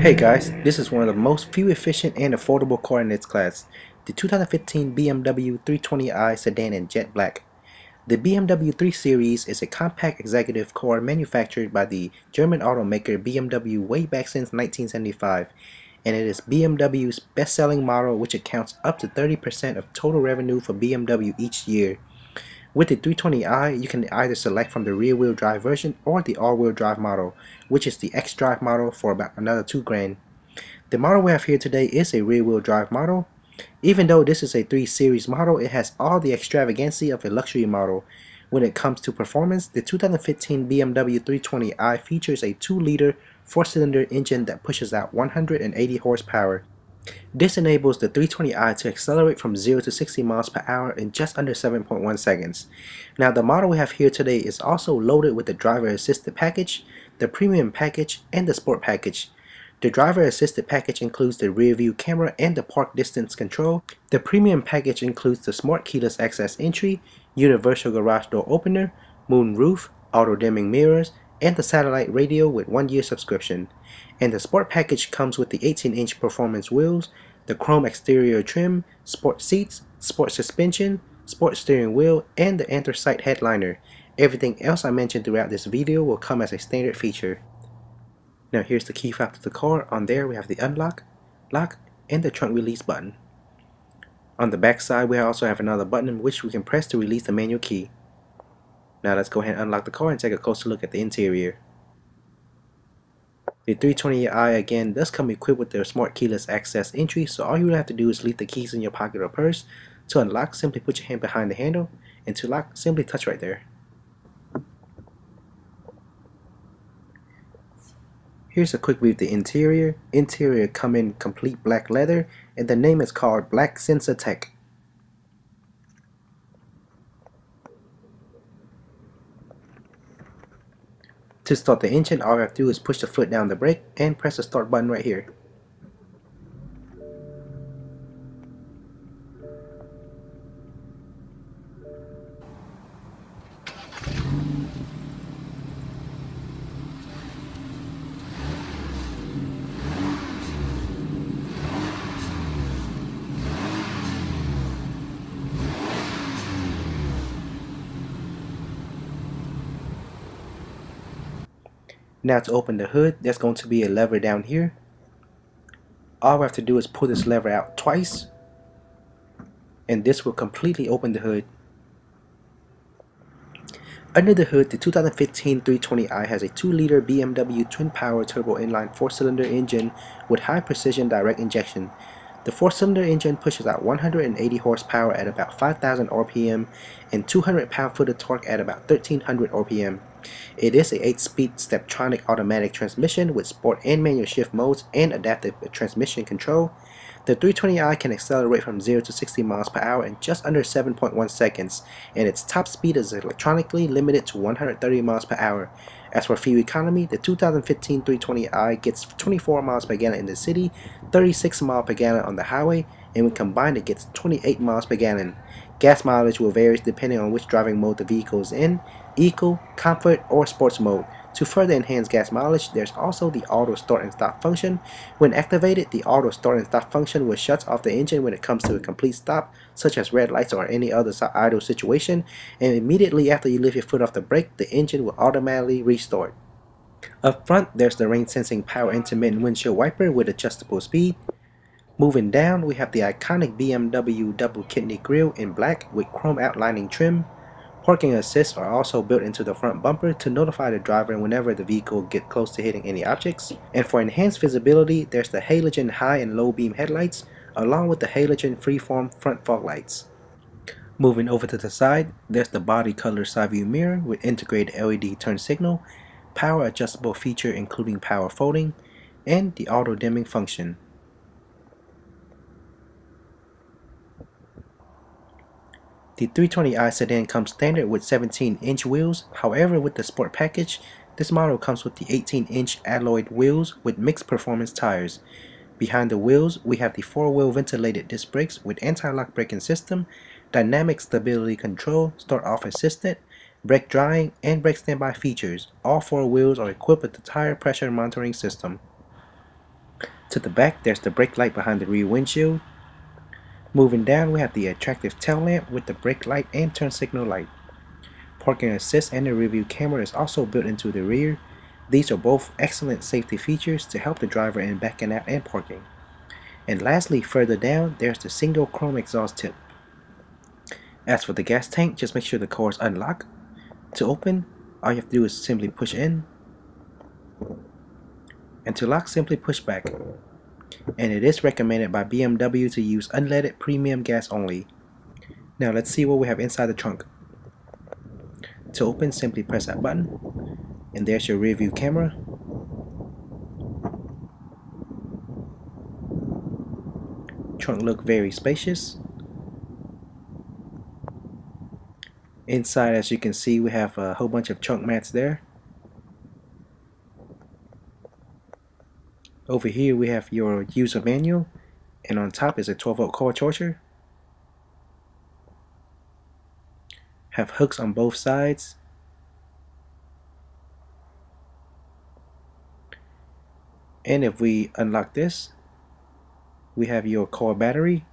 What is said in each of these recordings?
Hey guys, this is one of the most fuel efficient and affordable car in its class, the 2015 BMW 320i sedan in jet black. The BMW 3 Series is a compact executive car manufactured by the German automaker BMW way back since 1975, and it is BMW's best-selling model which accounts up to 30% of total revenue for BMW each year. With the 320i, you can either select from the rear-wheel drive version or the all-wheel drive model, which is the xDrive model for about another 2 grand. The model we have here today is a rear-wheel drive model. Even though this is a 3 Series model, it has all the extravagancy of a luxury model. When it comes to performance, the 2015 BMW 320i features a 2-liter 4-cylinder engine that pushes out 180 horsepower this enables the 320i to accelerate from 0 to 60 miles per hour in just under 7.1 seconds. Now the model we have here today is also loaded with the driver assisted package, the premium package, and the sport package. The driver assisted package includes the rear view camera and the park distance control. The premium package includes the smart keyless access entry, universal garage door opener, moon roof, auto dimming mirrors, and the satellite radio with one year subscription. And the sport package comes with the 18 inch performance wheels, the chrome exterior trim, sport seats, sport suspension, sport steering wheel, and the anthracite headliner. Everything else I mentioned throughout this video will come as a standard feature. Now here's the key fob to the car. On there we have the unlock, lock, and the trunk release button. On the back side we also have another button which we can press to release the manual key. Now let's go ahead and unlock the car and take a closer look at the interior. The 320i again does come equipped with their smart keyless access entry so all you have to do is leave the keys in your pocket or purse. To unlock simply put your hand behind the handle and to lock simply touch right there. Here's a quick view of the interior. Interior come in complete black leather and the name is called Black SensaTec. To start the engine, all we have to do is push the foot down the brake and press the start button right here. Now to open the hood, there's going to be a lever down here. All we have to do is pull this lever out twice and this will completely open the hood. Under the hood, the 2015 320i has a 2-liter BMW twin-power turbo inline 4-cylinder engine with high precision direct injection. The 4-cylinder engine pushes out 180 horsepower at about 5,000 RPM and 200 pound-foot of torque at about 1,300 RPM. It is a 8-speed Steptronic automatic transmission with sport and manual shift modes and adaptive transmission control. The 320i can accelerate from 0 to 60 miles per hour in just under 7.1 seconds, and its top speed is electronically limited to 130 miles per hour. As for fuel economy, the 2015 320i gets 24 miles per gallon in the city, 36 miles per gallon on the highway, and when combined it gets 28 miles per gallon. Gas mileage will vary depending on which driving mode the vehicle is in, Eco, Comfort, or Sports mode. To further enhance gas mileage, there's also the auto start and stop function. When activated, the auto start and stop function will shut off the engine when it comes to a complete stop, such as red lights or any other idle situation, and immediately after you lift your foot off the brake, the engine will automatically restart. Up front, there's the rain sensing power intermittent windshield wiper with adjustable speed. Moving down, we have the iconic BMW double kidney grille in black with chrome outlining trim. Parking assists are also built into the front bumper to notify the driver whenever the vehicle gets close to hitting any objects. And for enhanced visibility, there's the halogen high and low beam headlights along with the halogen freeform front fog lights. Moving over to the side, there's the body color side view mirror with integrated LED turn signal, power adjustable feature including power folding, and the auto dimming function. The 320i sedan comes standard with 17-inch wheels, however with the sport package, this model comes with the 18-inch alloyed wheels with mixed performance tires. Behind the wheels, we have the 4-wheel ventilated disc brakes with anti-lock braking system, dynamic stability control, start-off assistant, brake drying, and brake standby features. All four wheels are equipped with the tire pressure monitoring system. To the back, there's the brake light behind the rear windshield. Moving down, we have the attractive tail lamp with the brake light and turn signal light. Parking assist and the rear view camera is also built into the rear. These are both excellent safety features to help the driver in backing out and parking. And lastly, further down, there's the single chrome exhaust tip. As for the gas tank, just make sure the car is unlocked. To open, all you have to do is simply push in. And to lock, simply push back. And it is recommended by BMW to use unleaded premium gas only. Now let's see what we have inside the trunk. To open, simply press that button. And there's your rear view camera. Trunk look very spacious. Inside, as you can see, we have a whole bunch of trunk mats there. Over here, we have your user manual, and on top is a 12 volt car charger. Have hooks on both sides. And if we unlock this, we have your car battery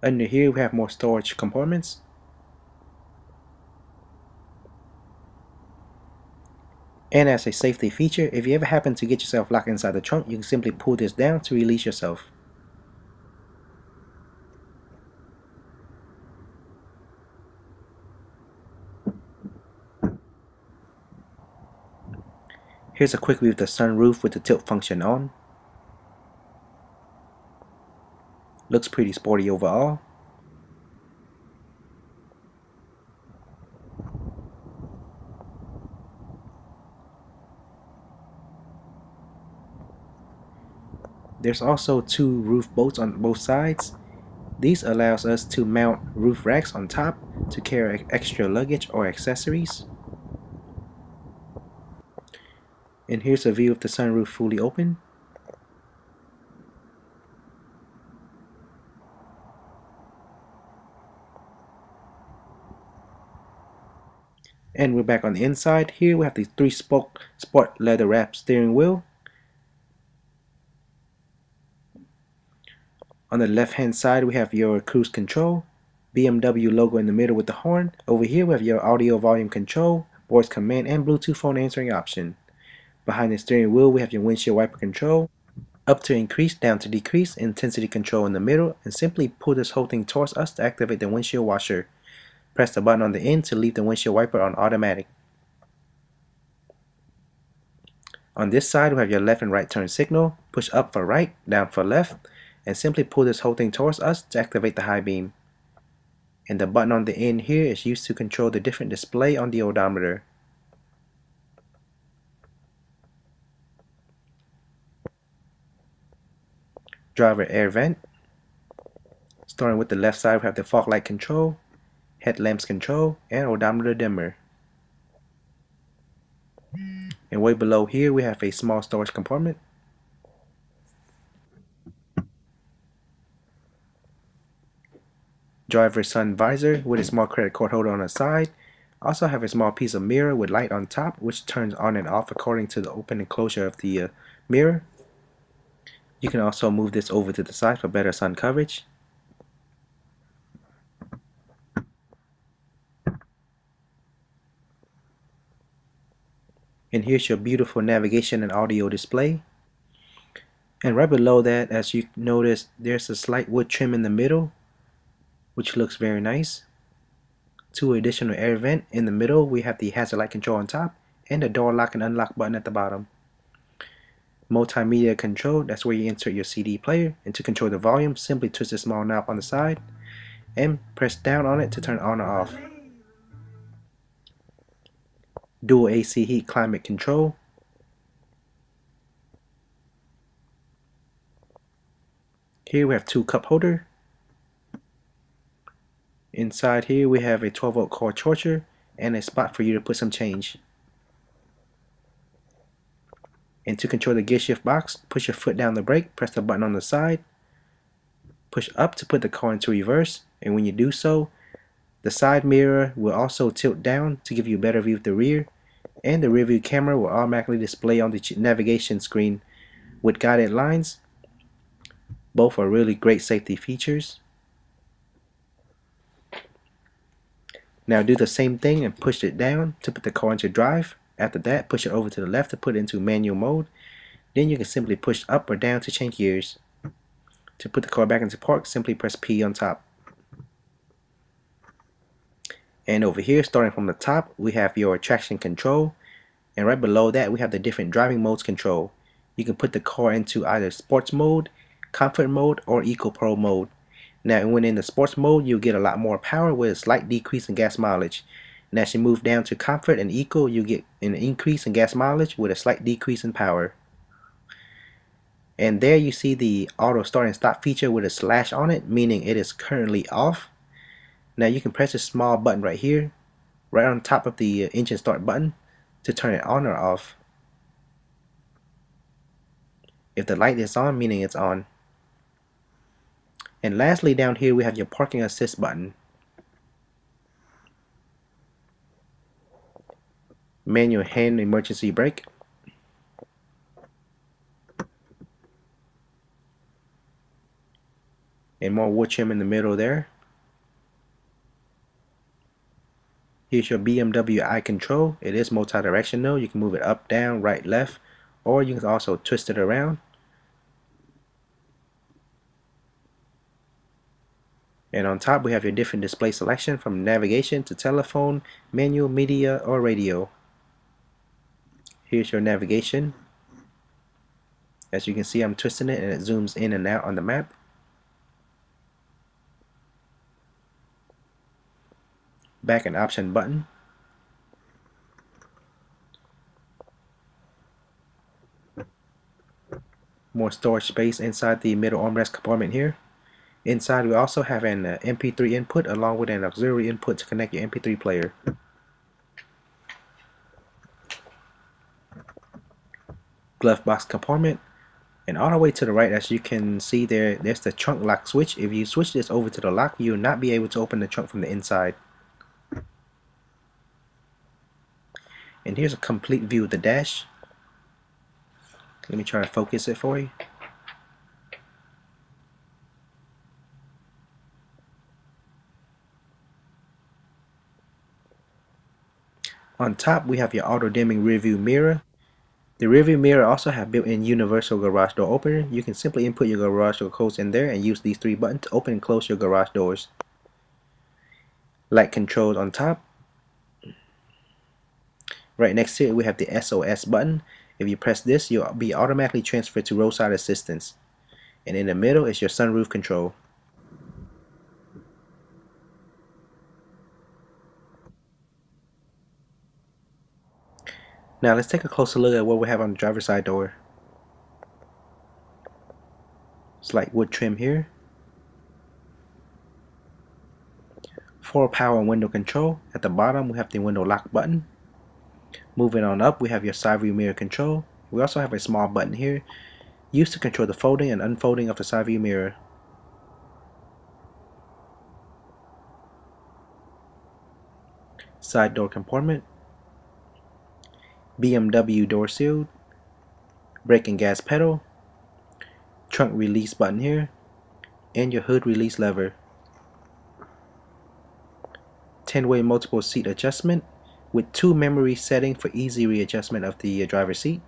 Under here we have more storage compartments. And as a safety feature, if you ever happen to get yourself locked inside the trunk, you can simply pull this down to release yourself. Here's a quick view of the sunroof with the tilt function on. Looks pretty sporty overall. There's also two roof bolts on both sides. These allows us to mount roof racks on top to carry extra luggage or accessories. And here's a view of the sunroof fully open. And we're back on the inside. Here we have the three spoke sport leather wrap steering wheel. On the left hand side we have your cruise control. BMW logo in the middle with the horn. Over here we have your audio volume control, voice command and Bluetooth phone answering option. Behind the steering wheel we have your windshield wiper control. Up to increase, down to decrease, intensity control in the middle, and simply pull this whole thing towards us to activate the windshield washer. Press the button on the end to leave the windshield wiper on automatic. On this side, we have your left and right turn signal. Push up for right, down for left, and simply pull this whole thing towards us to activate the high beam. And the button on the end here is used to control the different display on the odometer. Driver air vent. Starting with the left side, we have the fog light control headlamps control, and odometer dimmer. And way below here we have a small storage compartment. Driver sun visor with a small credit card holder on the side. Also have a small piece of mirror with light on top which turns on and off according to the open and closure of the uh, mirror. You can also move this over to the side for better sun coverage. and here's your beautiful navigation and audio display and right below that as you notice there's a slight wood trim in the middle which looks very nice. Two additional air vent. In the middle we have the hazard light control on top and the door lock and unlock button at the bottom. Multimedia control that's where you insert your CD player. And to control the volume simply twist the small knob on the side and press down on it to turn on or off. Dual AC heat climate control. Here we have two cup holder. Inside here we have a 12 volt car charger and a spot for you to put some change. And to control the gear shift box, push your foot down the brake, press the button on the side, push up to put the car into reverse, and when you do so, the side mirror will also tilt down to give you a better view of the rear, And the rear view camera will automatically display on the navigation screen with guided lines. Both are really great safety features. Now do the same thing and push it down to put the car into drive. After that, push it over to the left to put it into manual mode. Then you can simply push up or down to change gears. To put the car back into park, simply press P on top. And over here, starting from the top, we have your traction control. And right below that, we have the different driving modes control. You can put the car into either sports mode, comfort mode, or eco pro mode. Now, when in the sports mode, you'll get a lot more power with a slight decrease in gas mileage. And as you move down to comfort and eco, you get an increase in gas mileage with a slight decrease in power. And there you see the auto start and stop feature with a slash on it, meaning it is currently off. Now you can press this small button right here, right on top of the uh, engine start button to turn it on or off. If the light is on, meaning it's on. And lastly down here we have your parking assist button. Manual hand emergency brake. and more wood trim in the middle there. Here's your BMW i control. It is multi-directional. You can move it up, down, right, left, or you can also twist it around. And on top we have your different display selection from navigation to telephone, menu, media, or radio. Here's your navigation. As you can see I'm twisting it and it zooms in and out on the map. back and option button. More storage space inside the middle armrest compartment here. Inside we also have an uh, MP3 input along with an auxiliary input to connect your MP3 player. Glove box compartment and all the way to the right as you can see there there's the trunk lock switch if you switch this over to the lock you will not be able to open the trunk from the inside And here's a complete view of the dash. Let me try to focus it for you. On top, we have your auto-dimming rearview mirror. The rearview mirror also have built-in universal garage door opener. You can simply input your garage door codes in there and use these three buttons to open and close your garage doors. Light controls on top. Right next to it, we have the SOS button. If you press this, you'll be automatically transferred to roadside assistance. And in the middle is your sunroof control. Now let's take a closer look at what we have on the driver's side door. Slight wood trim here. For power and window control, at the bottom we have the window lock button. Moving on up, we have your side view mirror control. We also have a small button here used to control the folding and unfolding of the side view mirror. Side door compartment, BMW door seal, brake and gas pedal, trunk release button here, and your hood release lever. 10-way multiple seat adjustment, with two memory setting for easy readjustment of the uh, driver's seat.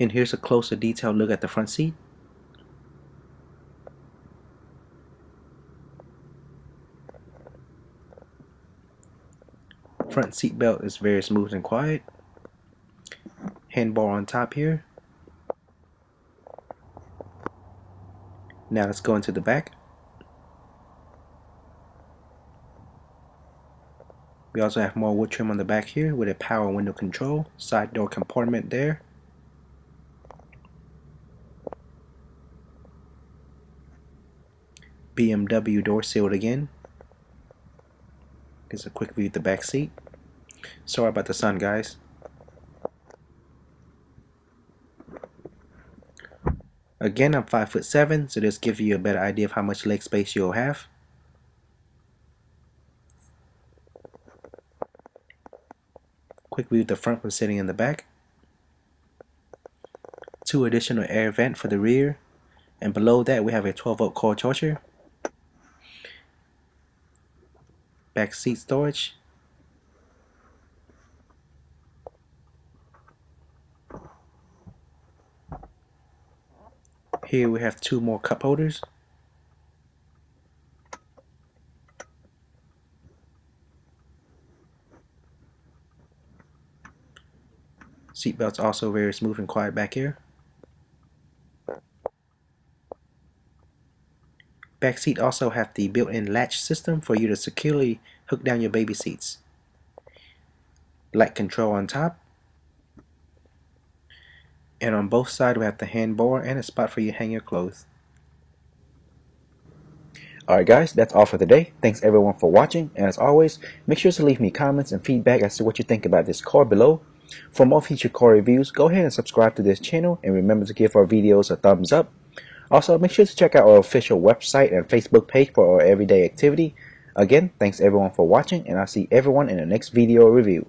And here's a closer detailed look at the front seat. Front seat belt is very smooth and quiet. Handbar on top here. Now let's go into the back. We also have more wood trim on the back here with a power window control, side door compartment there. BMW door sealed again. Here's a quick view of the back seat. Sorry about the sun guys. Again, I'm 5 foot 7, so this gives you a better idea of how much leg space you'll have. Quick view of the front from sitting in the back. Two additional air vent for the rear. And below that we have a 12 volt core charger. Back seat storage. Here we have two more cup holders. Seatbelts also very smooth and quiet back here. Back seat also have the built-in latch system for you to securely hook down your baby seats. Light control on top and on both sides we have the handbar and a spot for you to hang your clothes. Alright guys, that's all for today. Thanks everyone for watching, and as always, make sure to leave me comments and feedback as to what you think about this car below. For more future car reviews, go ahead and subscribe to this channel, and remember to give our videos a thumbs up. Also, make sure to check out our official website and Facebook page for our everyday activity. Again, thanks everyone for watching, and I'll see everyone in the next video review.